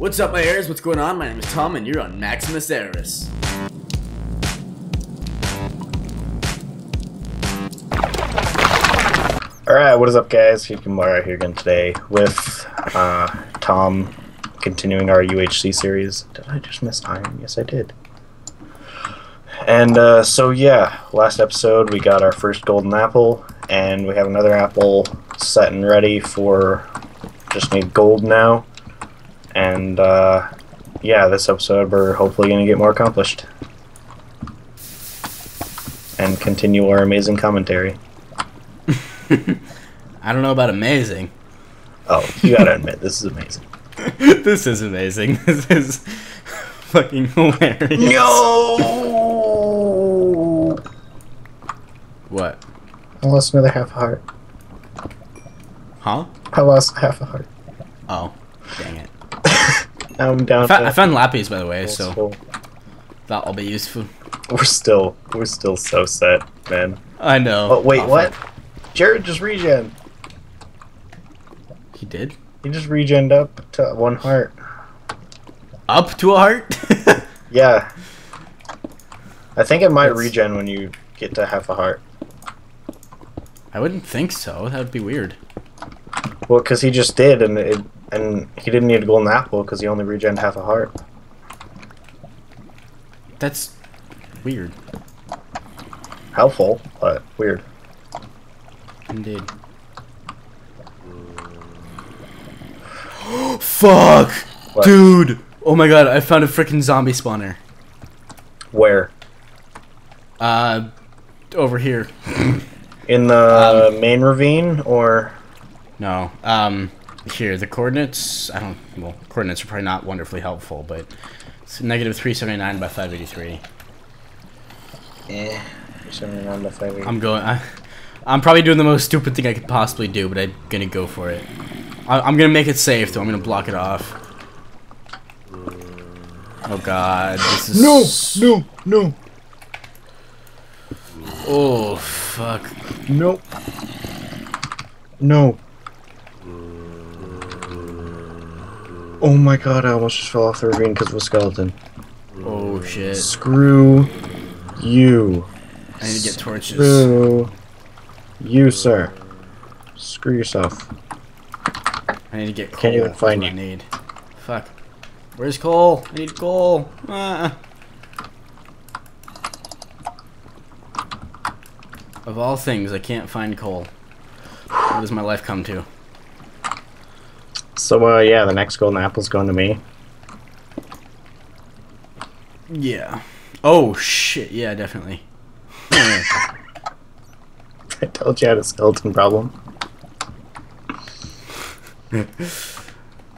What's up, my heirs? What's going on? My name is Tom, and you're on Maximus Errorus. Alright, what is up guys? Hikamara here again today with uh, Tom continuing our UHC series. Did I just miss iron? Yes I did. And uh, so yeah, last episode we got our first golden apple and we have another apple set and ready for just need gold now. And uh, yeah, this episode we're hopefully going to get more accomplished. And continue our amazing commentary. I don't know about amazing. Oh, you gotta admit, this is amazing. this is amazing. This is fucking hilarious. No! What? I lost another half a heart. Huh? I lost half a heart. Oh, dang it. I'm down I, fa- I found lapis, by the way, so skull. that'll be useful. we're still we're still so set, man. I know. Oh wait, what? Jared just regen. He did? He just regened up to one heart. Up to a heart? Yeah. I think it might That's- regen when you get to half a heart. I wouldn't think so. That would be weird. Well, because he just did, and it, and he didn't need a golden apple because he only regened half a heart. That's weird. Helpful, but weird. Indeed. Fuck! What? Dude! Oh my god, I found a freaking zombie spawner. Where? Uh, over here. In the Um, main ravine, or No, um, here, the coordinates, I don't, well, coordinates are probably not wonderfully helpful, but it's negative 379 by 583. Yeah, 79 to 580. I'm going, I, I'm probably doing the most stupid thing I could possibly do, but I'm gonna go for it. I, I'm gonna make it safe, though, I'm gonna block it off. Oh god, this is... no, no, No! Oh, fuck. Nope. no. Oh my god, I almost just fell off the ravine because of a skeleton. Oh, shit. Screw you. I need to get torches. Screw you, sir. Screw yourself. I need to get coal. Can't even find you. I need. Fuck. Where's coal? I need coal. Ah. Of all things, I can't find coal. What does my life come to? So, uh, yeah, the next golden apple's going to me. Yeah. Oh shit. Yeah, definitely. I told you I had a skeleton problem.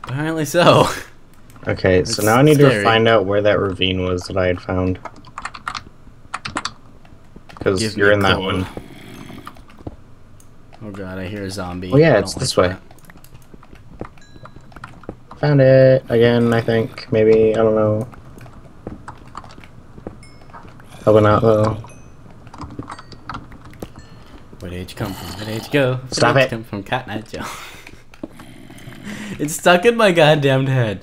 Apparently so. Okay, so It's now I need to find out where that ravine was that I had found. Because you're in that one. Oh god, I hear a zombie. Oh yeah, it's this like way. Found it again, I think. Maybe, I don't know. Probably not though. Where did you come from? Where did you go? Where Stop did it. Come from Cotton-Eye Joe. it's stuck in my goddamn head.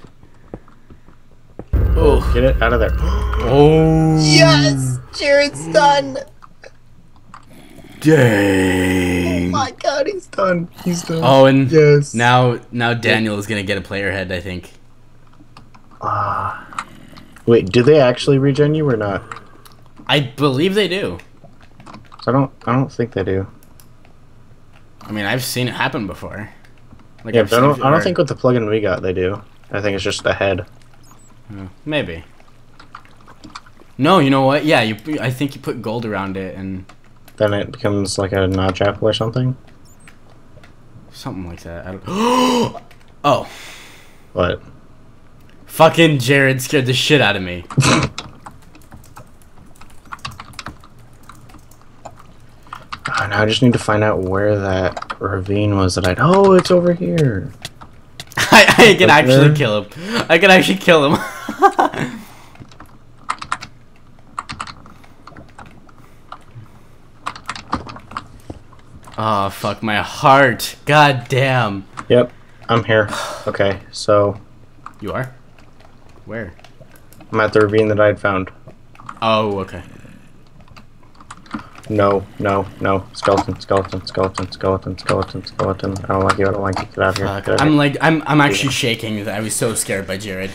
Oh. Get it out of there. Oh. yes! Jared's done! Dang. My god, he's done. He's done. Oh, and yes. now now Daniel is gonna get a player head. I think. Ah. Wait, do they actually regen you or not? I believe they do. I don't. I don't think they do. I mean, I've seen it happen before. Like, Yeah, I've but I don't. I don't think with the plugin we got they do. I think it's just the head. Hmm, Maybe. No, you know what? Yeah, you. I think you put gold around it and Then it becomes like a notch apple or something. something like that. I don't. oh, What? fucking Jared scared the shit out of me. oh, now I just need to find out where that ravine was that I'd. Oh, it's over here. I, I can actually there? kill him. I can actually kill him. Oh fuck my heart. God damn. Yep, I'm here. Okay, so You are? Where? I'm at the ravine that I had found. Oh, okay. No, no, no. Skeleton, skeleton, skeleton, skeleton, skeleton, skeleton. I don't like you, I don't like you. Get out of here. Out of I'm here. like, I'm, I'm actually shaking. I was so scared by Jared.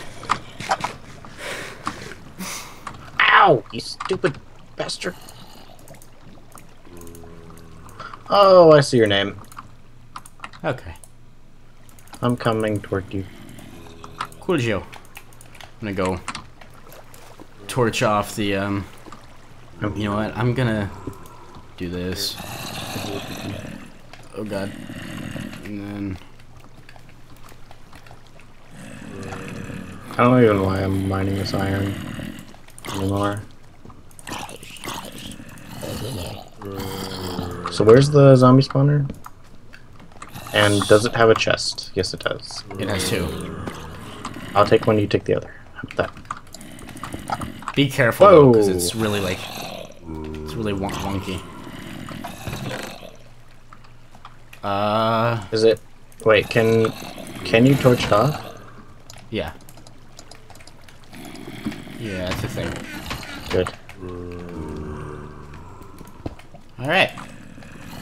Ow! You stupid bastard. Oh, I see your name. Okay. I'm coming toward you. Cool, Joe. I'm gonna go torch off the, um, you know what? I'm gonna do this. Oh god. And then, I don't even know why I'm mining this iron anymore. So where's the zombie spawner? And does it have a chest? Yes, it does. it has two. I'll take one, you take the other. How about that? Be careful because it's really like, it's really won- wonky. Uh, Is it? Wait, can can you torch it off? yeah. Yeah, that's a thing. Good. All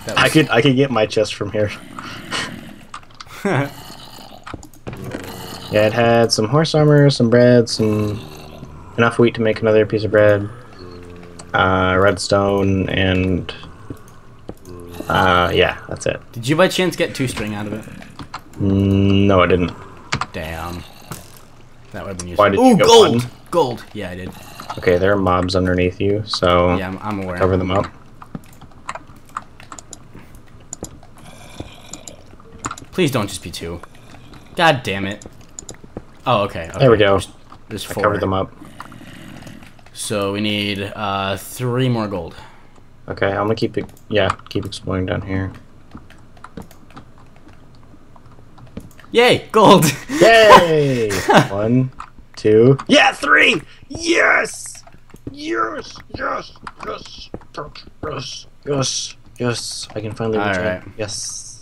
That I could I could get my chest from here. Yeah, it had some horse armor, some bread, some enough wheat to make another piece of bread, uh, redstone, and uh, yeah, that's it. Did you by chance get two string out of it? Mm, no, I didn't. Damn. That would have been useful. Why did Ooh, you get gold! one? Gold! Yeah, I did. Okay, there are mobs underneath you, so Yeah, I'm, I'm aware. cover them up. Please don't just be two. God damn it. Oh, okay. okay. There we go. There's, there's I covered them up. So we need uh, three more gold. Okay, I'm gonna keep it. Yeah, keep exploring down here. Yay! Gold! Yay! One, two. Yeah, three. Yes. Yes. Yes. Yes. Yes. Yes. Yes. I can finally reach Alright. out. Yes.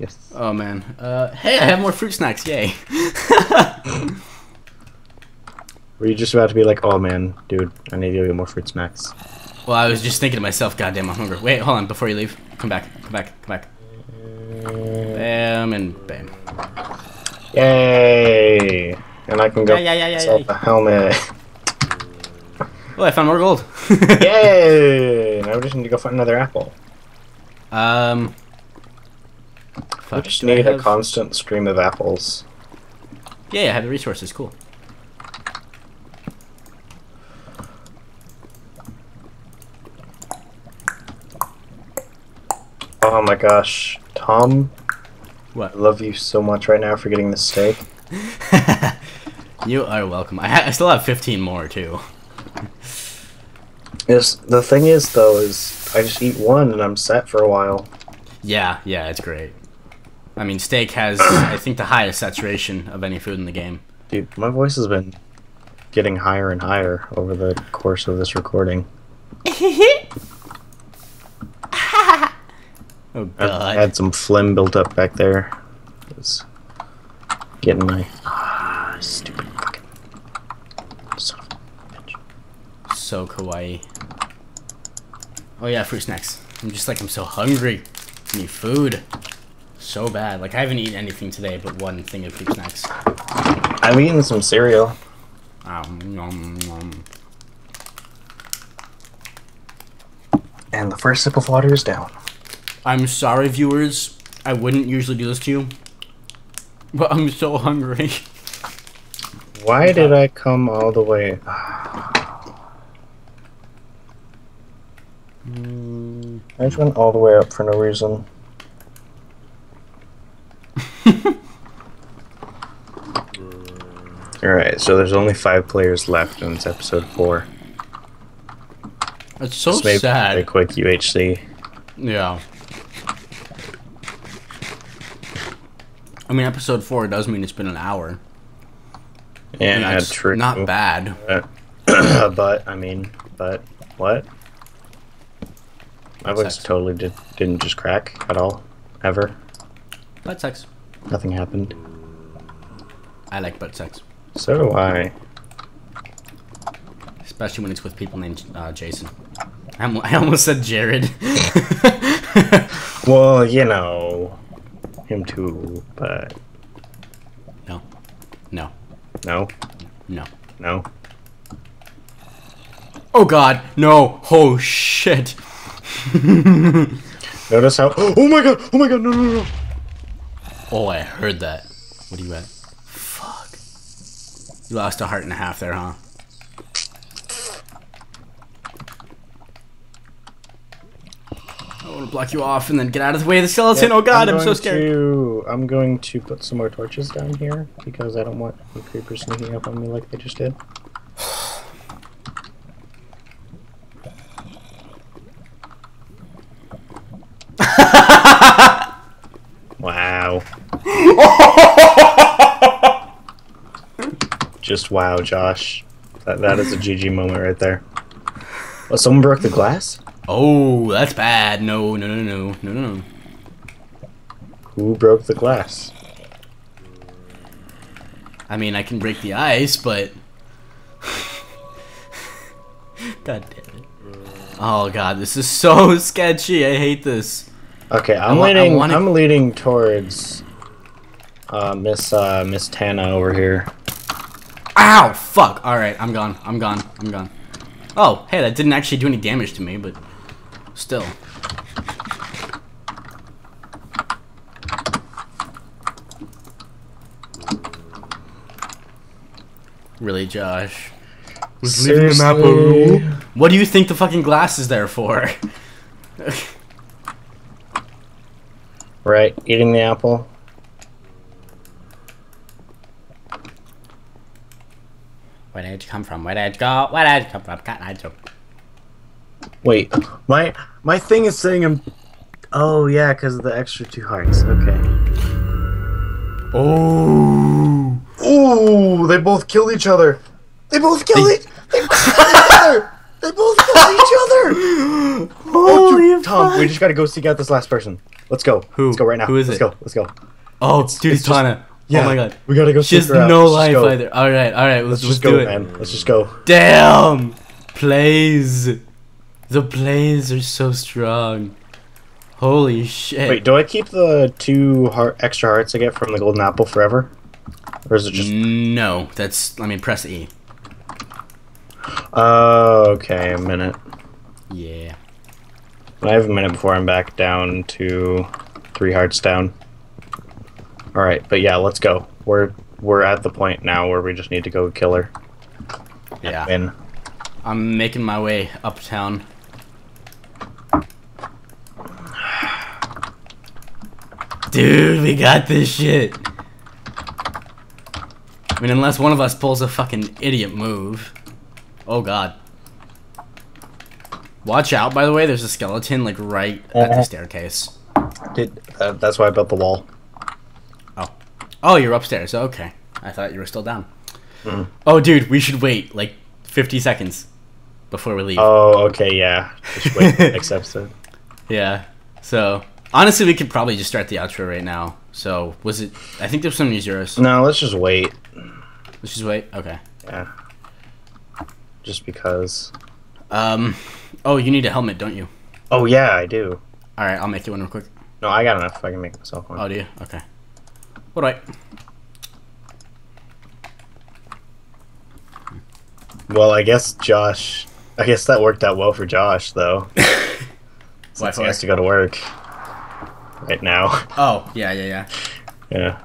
Yes. oh man. Uh, hey, I have more fruit snacks. Yay! Were you just about to be like, oh man, dude, I need to get more fruit snacks? well, I was just thinking to myself, goddamn, I'm hungry. Wait, hold on. Before you leave, come back. Come back. Come back. Bam and bam. Yay! And I can go Yeah, yeah, yeah, yeah, yeah. a helmet. Oh, I found more gold. Yay! Now we just need to go find another apple. um. We Fuck, just do I need a constant stream of apples. Yeah, yeah, I have the resources. Cool. Oh my gosh, Tom, What? I love you so much right now for getting this steak. You are welcome. I, ha- I still have 15 more too. Yes, the thing is though is I just eat one and I'm set for a while. Yeah, yeah, it's great. I mean, steak has, I think, the highest saturation of any food in the game. Dude, my voice has been getting higher and higher over the course of this recording. Oh god. I had some phlegm built up back there. It's getting my ah stupid fucking son of a bitch. So kawaii. Oh yeah, fruit snacks. I'm just like, I'm so hungry. I need food. So bad. Like, I haven't eaten anything today but one thing of fruit snacks. I've eaten some cereal. Um, nom, nom. And the first sip of water is down. I'm sorry, viewers. I wouldn't usually do this to you. But I'm so hungry. Why did I come all the way? I just went all the way up for no reason. Alright, so there's only five players left and it's episode four. It's so Just sad. A quick UHC. Yeah. I mean, episode four does mean it's been an hour. Yeah, And that's true. not bad. but I mean, but what? My voice totally did, didn't just crack at all, ever. Butt sex. Nothing happened. I like butt sex. So do I. especially when it's with people named uh, Jason. I almo- I almost said Jared. Well, you know, him too, but no, no, no, no. no. Oh God, no! Oh shit! Notice how? Oh my god! Oh my god! No, no, no! Oh, I heard that. What are you at? Fuck. You lost a heart and a half there, huh? I want to block you off and then get out of the way of the skeleton. oh God, I'm, so scared. To, I'm going to put some more torches down here because I don't want any creepers sneaking up on me like they just did. wow. Just wow, Josh. That, that is a GG moment right there. Oh, someone broke the glass? Oh, that's bad. No, no, no, no, no, no, no. Who broke the glass? I mean, I can break the ice, but. God damn it. Oh God, this is so sketchy. I hate this. Okay, I'm wa- I leaning. I'm leaning towards uh, Miss uh, Miss Tana over here. Ow! Fuck! Alright, I'm gone. I'm gone. I'm gone. Oh, hey, that didn't actually do any damage to me, but still. Really, Josh? Was leaving the map a What do you think the fucking glass is there for? Right, eating the apple. Where did you come from? Where did you go? Where did you come from? Can't I joke? Wait, my my thing is saying I'm. Oh yeah, because of the extra two hearts. Okay. Oh! Oh, they both killed each other. They both killed They- each. They both killed each other. They both killed each other. Oh, Holy dude, Tom, we just gotta go seek out this last person. Let's go. Who? Let's go right now. Who is Let's it? go. Let's go. Oh, dude, it's it's just- Tana. Yeah, Oh my god. We gotta go. She has no life go. either. Alright, alright, let's, Let's let's just do go, it. man. Let's just go. Damn! Plays. The plays are so strong. Holy shit. Wait, do I keep the two heart, extra hearts I get from the golden apple forever? Or is it just. No, that's. I mean, press E. Oh, okay, a minute. Yeah. I have a minute before I'm back down to three hearts down. Alright, but yeah, let's go. We're we're at the point now where we just need to go kill her. Yeah. Win. I'm making my way uptown. Dude, we got this shit. I mean, unless one of us pulls a fucking idiot move. Oh god. Watch out, by the way, there's a skeleton, like, right at the Uh-huh. staircase. Did uh, that's why I built the wall. Oh, you're upstairs. Okay. I thought you were still down. Mhm. Oh, dude, we should wait, like, 50 seconds before we leave. Oh, okay, yeah. Just wait next episode. Yeah. So honestly, we could probably just start the outro right now. So was it? I think there's some news zeros. No, let's just wait. Let's just wait. Okay. Yeah. Just because. Um. Oh, you need a helmet, don't you? Oh yeah, I do. All right, I'll make you one real quick. No, I got enough. I can make myself one. Oh, do you? Okay. I? Well, I guess Josh. I guess that worked out well for Josh, though. Since he has to go to work right now. Oh, yeah, yeah, yeah. Yeah.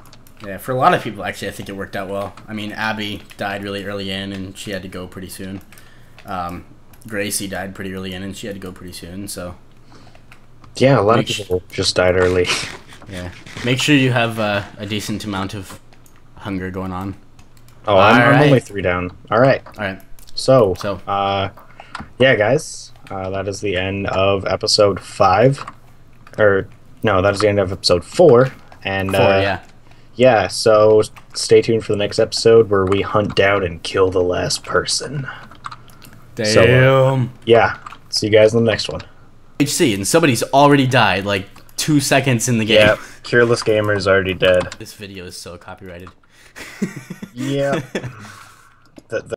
Yeah, for a lot of people, actually, I think it worked out well. I mean, Abby died really early in, and she had to go pretty soon. Um, Gracie died pretty early in, and she had to go pretty soon. So Yeah, a lot Which- of people just died early. yeah, make sure you have uh, a decent amount of hunger going on. Oh, I'm, I'm Alright. only three down. All right. All right. So, So- uh, yeah, guys, uh, that is the end of episode five. Or no, that is the end of episode four. And Four. uh, yeah. yeah, so stay tuned for the next episode where we hunt down and kill the last person. Damn. so, Yeah, see you guys in the next one. HC, and somebody's already died like two seconds in the game. Yeah, Careless Gamer is already dead. This video is so copyrighted. Yeah. the, the